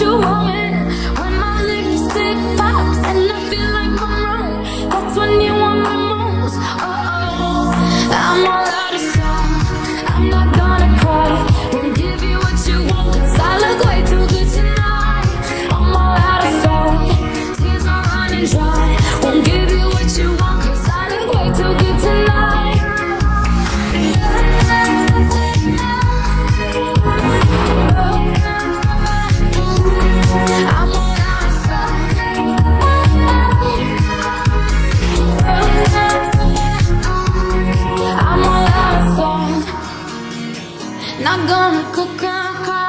what you want. broken